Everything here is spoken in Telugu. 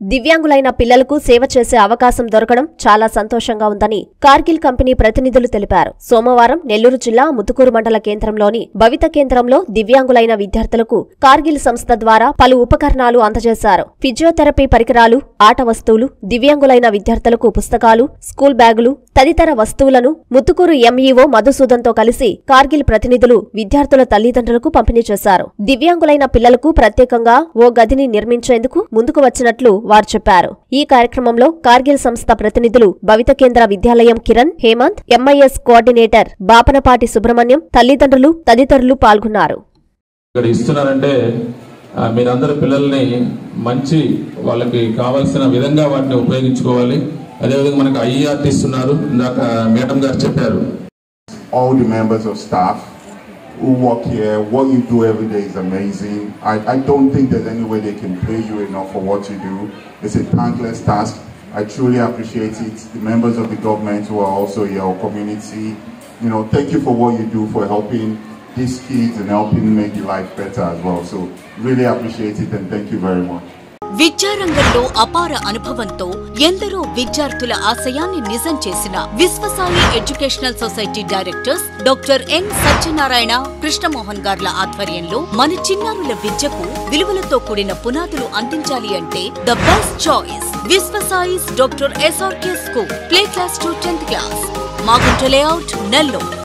దివ్యాంగులైన పిల్లలకు సేవ చేసే అవకాశం దొరకడం చాలా సంతోషంగా ఉందని కార్గిల్ కంపెనీ ప్రతినిధులు తెలిపారు. సోమవారం నెల్లూరు జిల్లా ముతుకూరు మండల కేంద్రంలోని భవిత కేంద్రంలో దివ్యాంగులైన విద్యార్థులకు కార్గిల్ సంస్థ ద్వారా పలు ఉపకరణాలు అందజేశారు. ఫిజియోథెరపీ పరికరాలు ఆట వస్తువులు దివ్యాంగులైన విద్యార్థులకు పుస్తకాలు స్కూల్ బ్యాగులు తదితర వస్తువులను ముతుకూరు ఎంఈఓ మధుసూదన్తో కలిసి కార్గిల్ ప్రతినిధులు విద్యార్థుల తల్లిదండ్రులకు పంపిణీ చేశారు. దివ్యాంగులైన పిల్లలకు ప్రత్యేకంగా ఓ గదిని నిర్మించేందుకు ముందుకు వచ్చినట్లు వారు చెప్పారు. ఈ కార్యక్రమంలో కార్గిల్ సంస్థ ప్రతినిధులు భవిత కేంద్ర విద్యాలయం కిరణ్ హేమంత్ ఎంఐఎస్ కోఆర్డినేటర్ బాపనపాటి సుబ్రహ్మణ్యం తల్లిదండ్రులు తదితరులు పాల్గొన్నారు. ఇక్కడ ఇస్తున్నారంటే మీరందరూ పిల్లల్ని మంచి వాళ్ళకి కావాల్సిన విధంగా వాటిని ఉపయోగించుకోవాలి. అదేవిధంగా మనకు ఐఆర్టీస్ ఉన్నారు. ఇందాక మేడం గారు చెప్పారు. All the members of staff who work here. What you do every day is amazing. I, I don't think there's any way they can pay you enough for what you do. It's a thankless task. I truly appreciate it. The members of the government who are also here, our community, you know, thank you for what you do for helping these kids and helping make your life better as well. So really appreciate it and thank you very much. విద్యారంగంలో అపార అనుభవంతో ఎందరో విద్యార్థుల ఆశయాన్ని నిజం చేసిన Vishwasai educational society directors doctor N Satyanarayana Krishnamohan గార్ల ఆధ్వర్యంలో మన చిన్నారుల విద్యకు విలువలతో కూడిన పునాదులు అందించాలి అంటే the best choice Vishwasai's doctor SRK school play class to tenth class. Magunta layout Nellore.